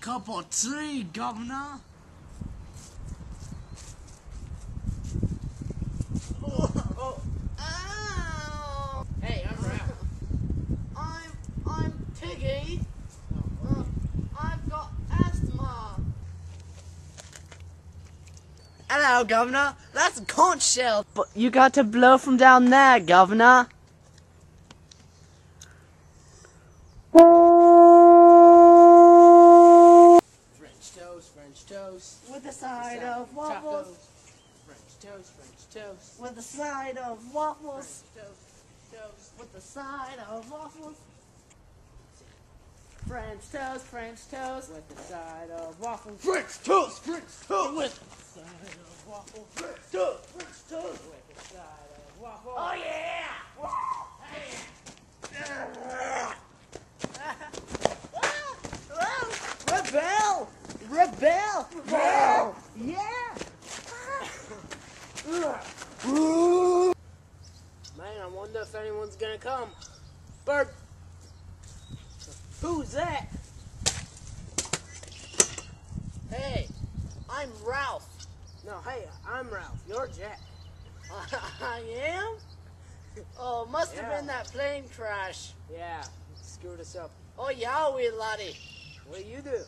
cup of tea, Governor. Oh! Hey, I'm Ralph. I'm I'm Piggy. Uh, I've got asthma. Hello, Governor. That's a conch shell. But you got to blow from down there, Governor. Toast, French toast. With a side of waffles. French toast, toast. With a side of waffles. French toast, French toast. With the side of waffles. French toast, French toast. With the side of waffles. French toast, French toast. With the side of waffles. Oh yeah! Rebel! Rebel! Rebel! Yeah! Man, I wonder if anyone's gonna come. Bert! Hey, I'm Ralph. no, hey, I'm Ralph. You're Jack. I am? Oh, must have been that plane crash. Yeah, screwed us up. Oh, yeah, wee laddie. What do you do?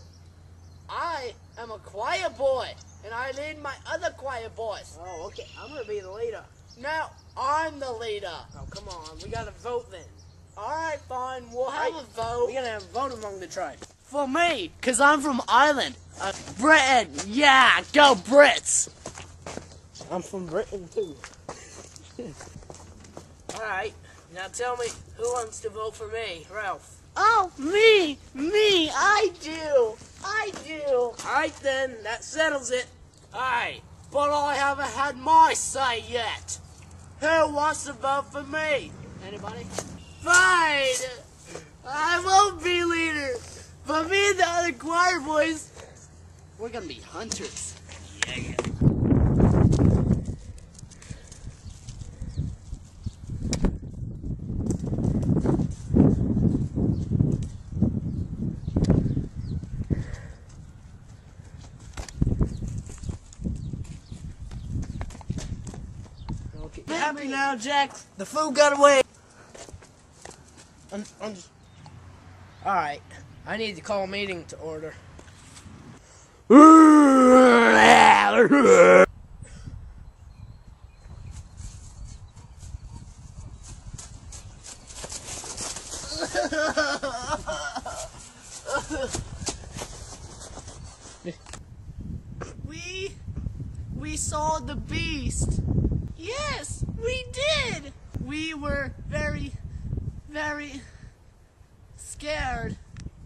I am a choir boy, and I lead my other choir boys. Oh, okay. I'm gonna be the leader. Now, I'm the leader. Oh, come on. We gotta vote then. All right, fine. We'll have Right. a vote. We're gonna have a vote among the tribe. For me, cause I'm from Ireland. Uh, Britain, yeah, go Brits. I'm from Britain too. Alright, now tell me who wants to vote for me? Ralph. Oh, me, me, I do, I do. Alright then, that settles it. Hey, but I haven't had my say yet. Who wants to vote for me? Anybody? Fine. I won't be leader. But me and the choir boys, we're gonna be hunters. Yeah. Okay. Happy now, Jack? The food got away. I'm, I'm just... Alright, I need to call a meeting to order. We, we saw the beast. Yes, we did. We were very, very scared.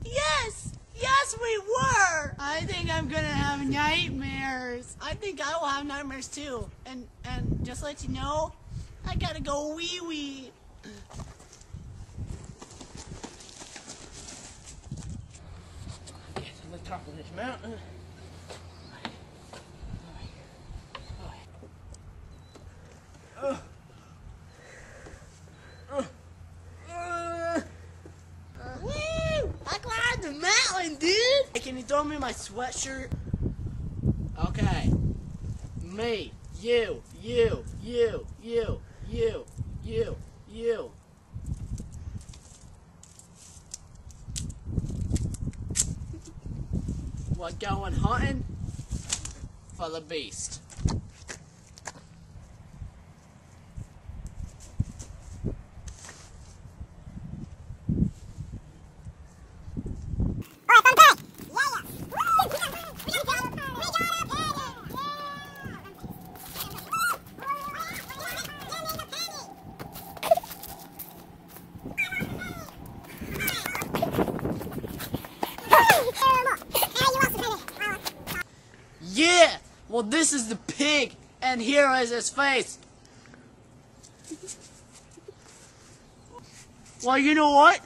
Yes, yes, we were. I think I'm gonna have nightmares. I think I will have nightmares too. And and just to let you know, I gotta go wee wee. Get to the top of this mountain. Woo! I climbed the mountain, dude. Hey, can you throw me my sweatshirt? Okay. Me, you, you, you, you, you, you, you. What going hunting? For the beast. Yeah! Well, this is the pig, and here is his face. Well, you know what?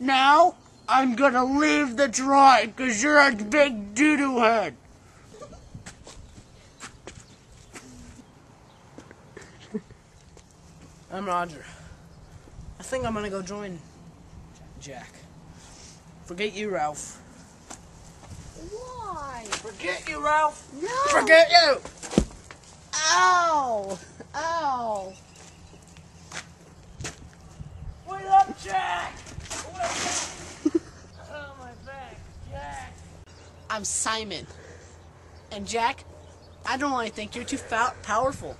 Now, I'm gonna leave the tribe, cause you're a big doo-doo head. I'm Roger. I think I'm gonna go join Jack. Forget you, Ralph. Forget you, Ralph. No. Forget you. Ow. Ow. Wait up, Jack. Wait up. oh, my back. Jack. I'm Simon. And Jack, I don't really think you're too powerful.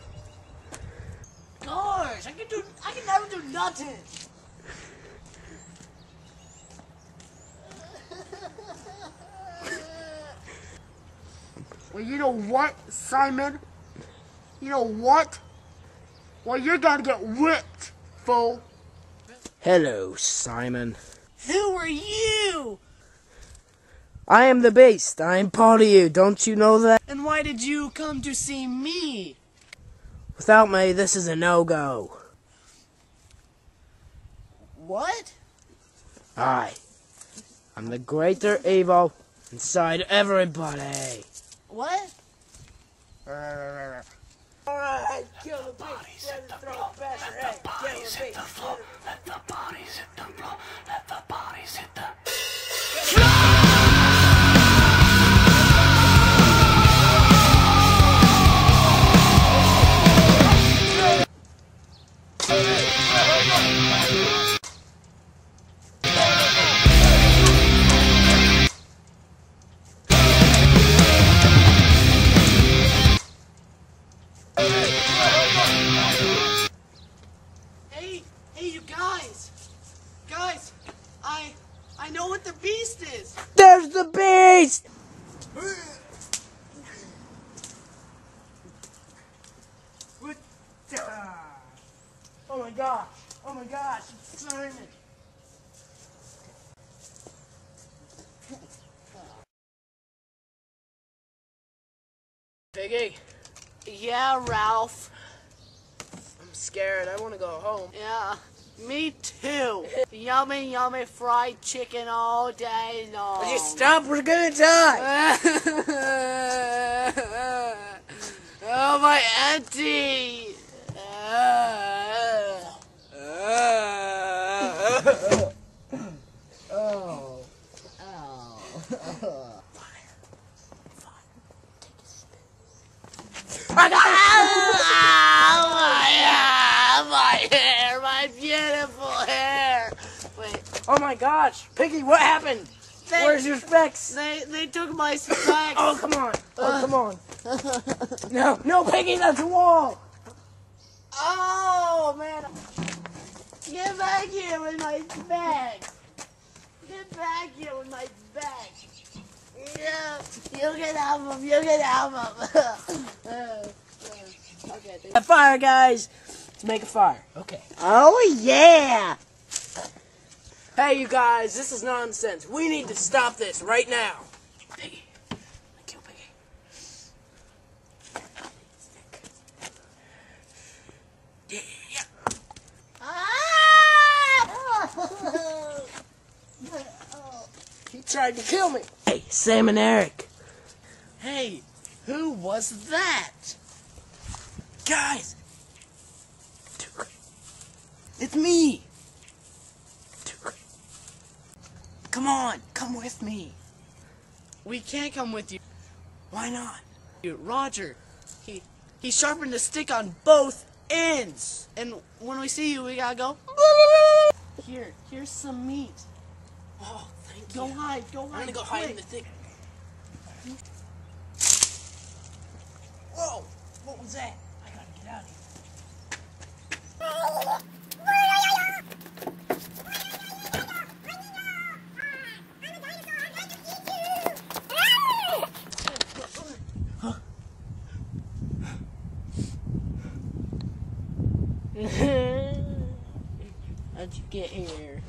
Gosh, I can do. I can never do nothing. Well, you know what, Simon? You know what? Well, you're gonna get whipped, fool. Hello, Simon. Who are you? I am the beast. I am part of you. Don't you know that? And why did you come to see me? Without me, this is a no-go. What? I. I'm the greater evil inside everybody. What? Alright, kill the. Let it throw a faster head. Kill the beast. Let the bodies the floor. Piggy, Yeah, Ralph. I'm scared. I want to go home. Yeah, me too. yummy, yummy fried chicken all day long. Would you stop? We're gonna die! oh, my auntie! oh. Ah, my, my hair, my beautiful hair. Wait, Oh my gosh. Piggy, what happened? they, Where's your specs? they they took my specs. Oh, come on. Oh, uh. come on. No, no, Piggy, that's a wall. Oh man! Get back here with my bag. Get back here with my bag. Yeah, you can have them. You can have them. okay. A fire, guys. Let's make a fire. Okay. Oh yeah! Hey, you guys, this is nonsense. We need to stop this right now. Piggy. Kill Piggy. Yeah. Ah! He tried to kill me. Hey, Sam and Eric. hey, who was that? Guys. It's me. Come on, come with me. We can't come with you. Why not? Roger, he he sharpened the stick on both ends, and when we see you, we gotta go. Here, here's some meat. Oh, thank Go you. Go hide, go hide. I'm gonna go hide in the thick. Whoa! What was that? I gotta get out of here. How'd you get here?